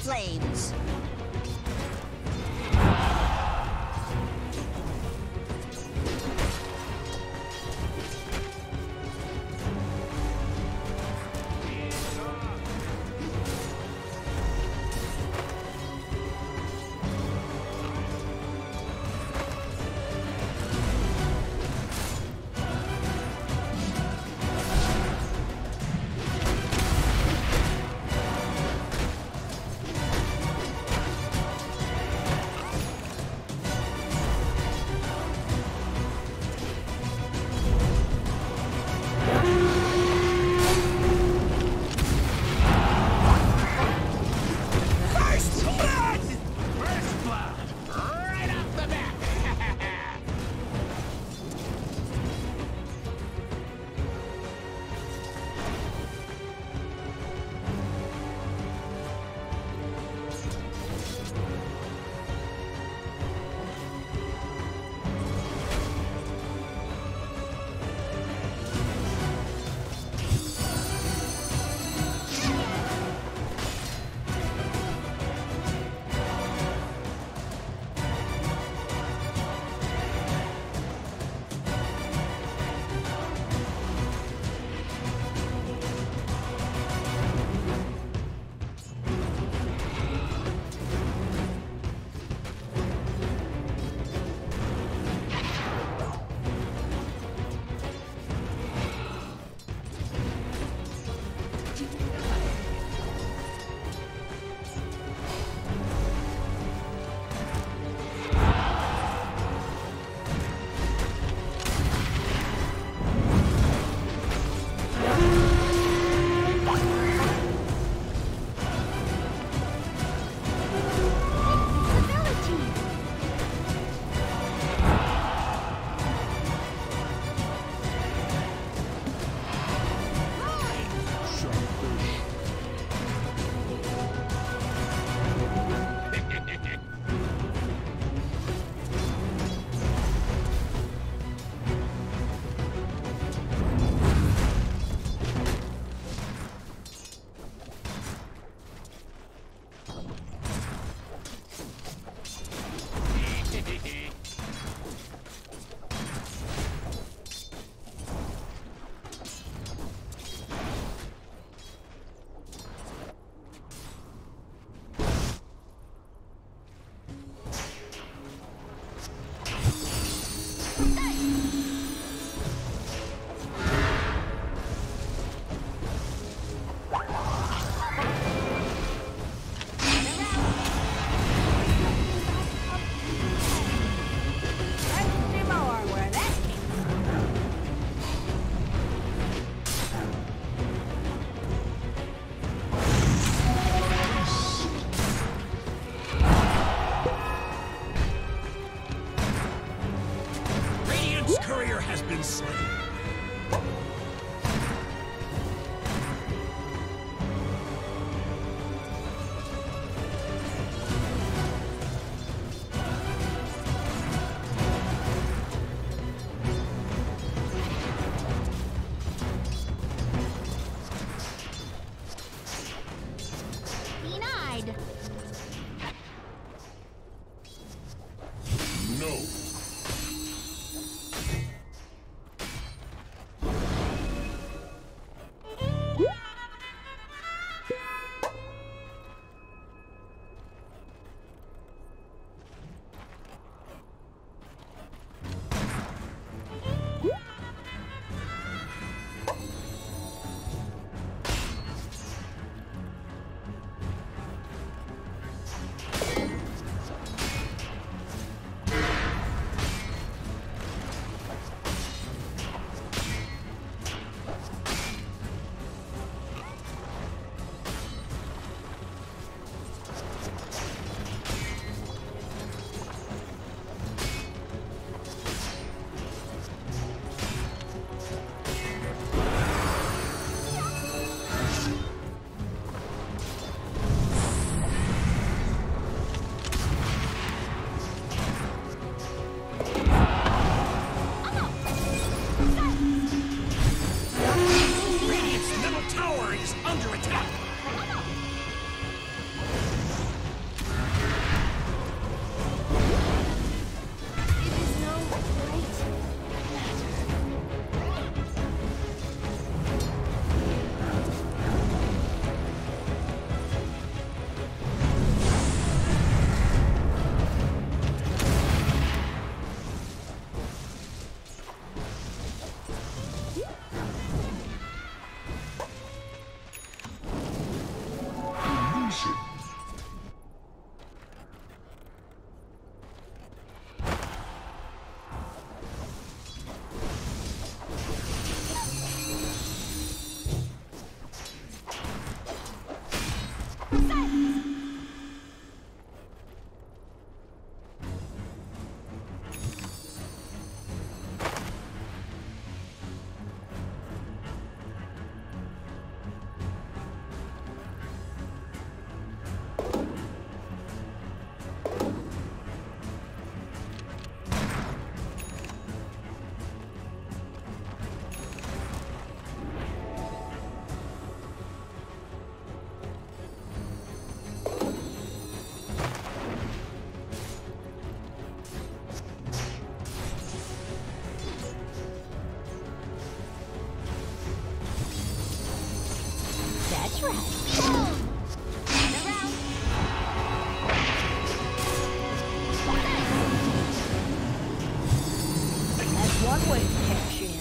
Flames.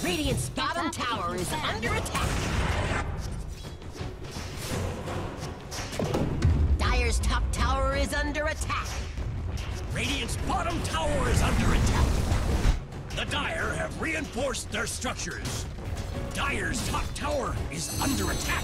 Radiant's bottom tower is under attack. Dire's top tower is under attack. Radiant's bottom tower is under attack. The Dire have reinforced their structures. Dire's top tower is under attack.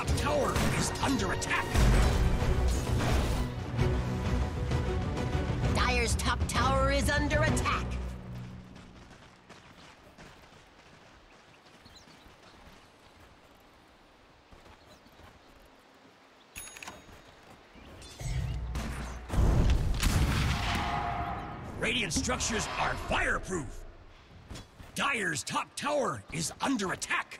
Top tower is under attack. Dire's top tower is under attack. Radiant structures are fireproof. Dire's top tower is under attack.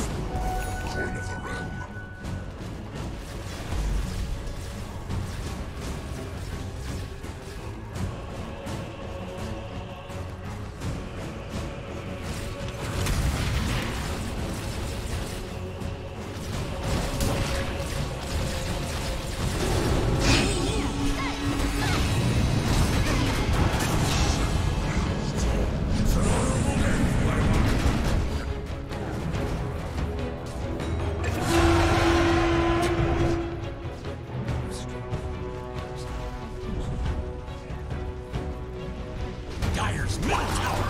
Minotaur!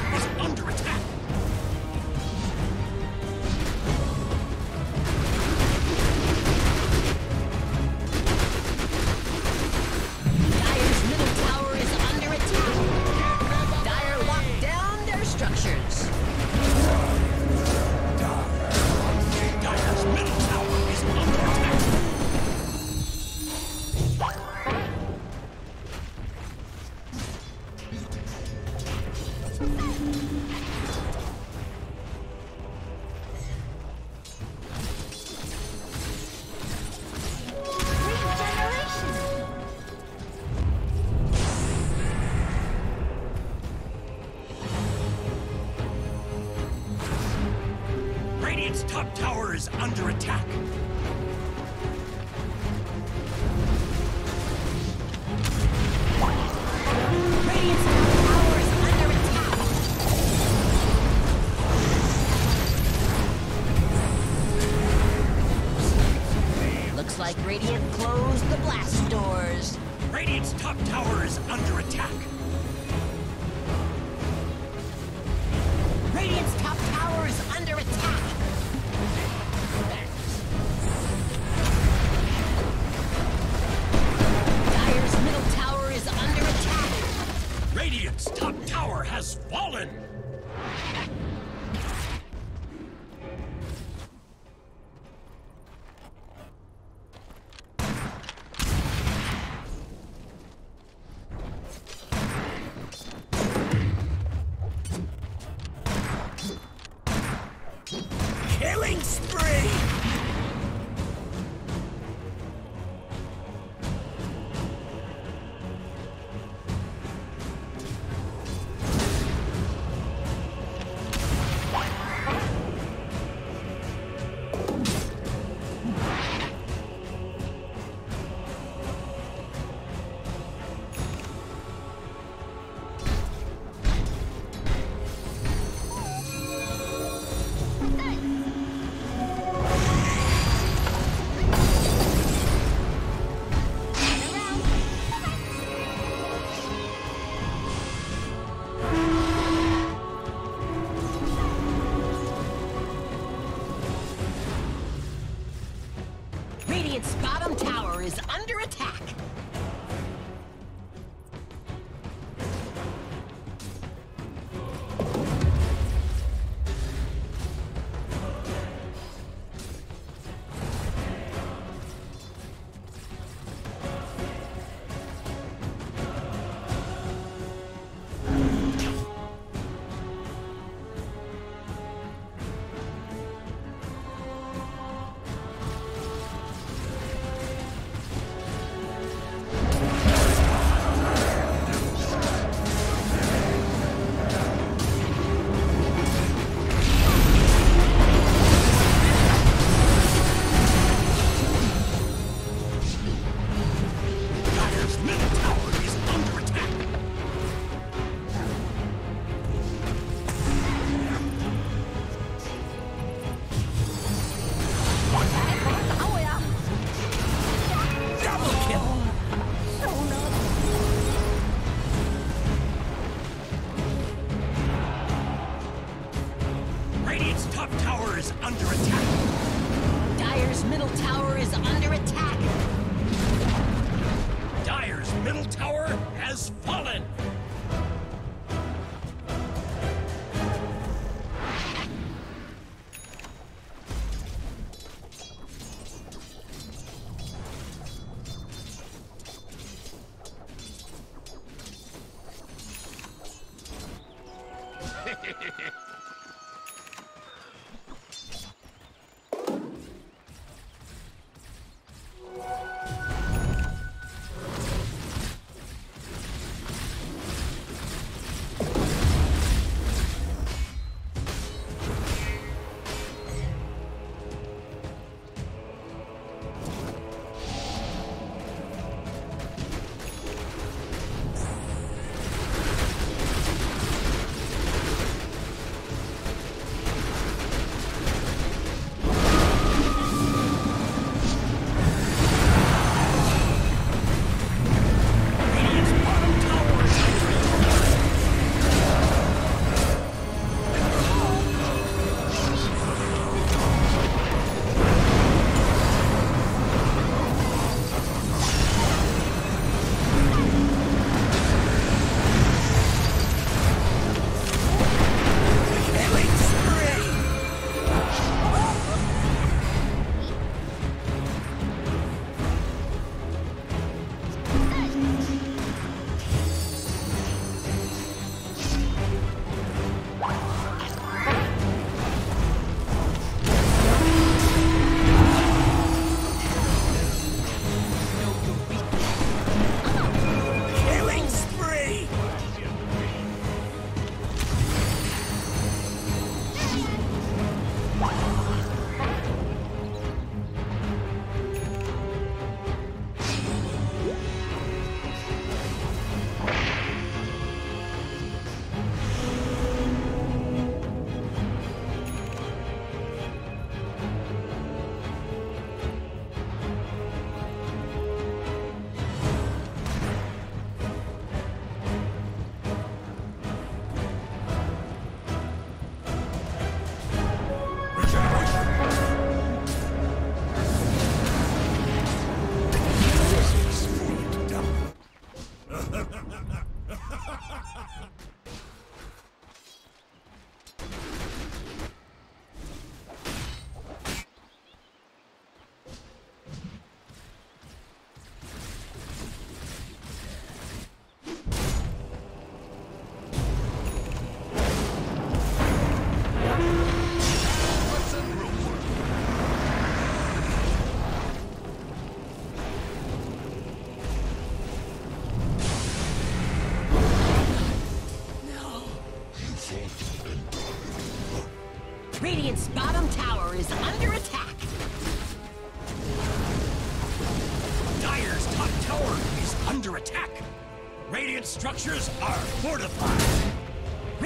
Radiant closed the blast doors. Radiant's top tower is under attack. Hehehehe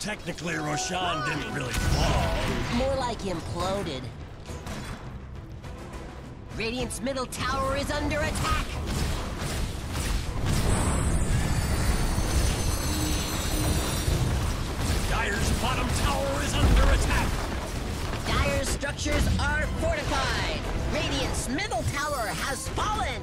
Technically, Roshan didn't really fall. More like imploded. Radiant's middle tower is under attack. Dire's bottom tower is under attack. Dire's structures are fortified. Radiant's middle tower has fallen.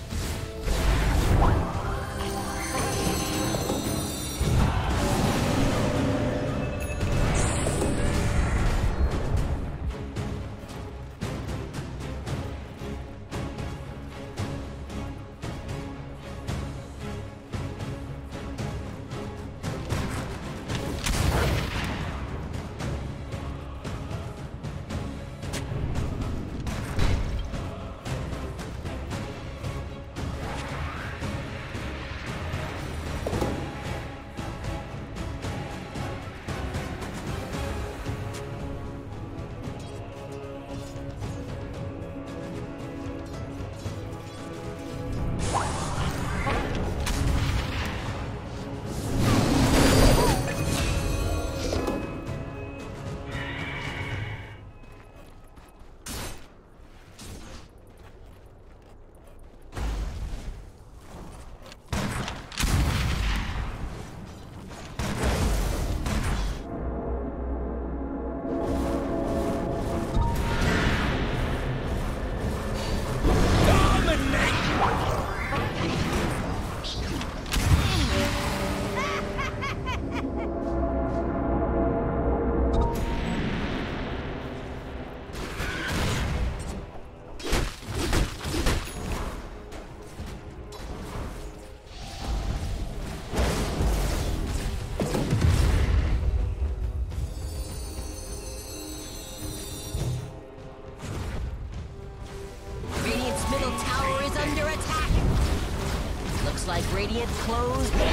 Closed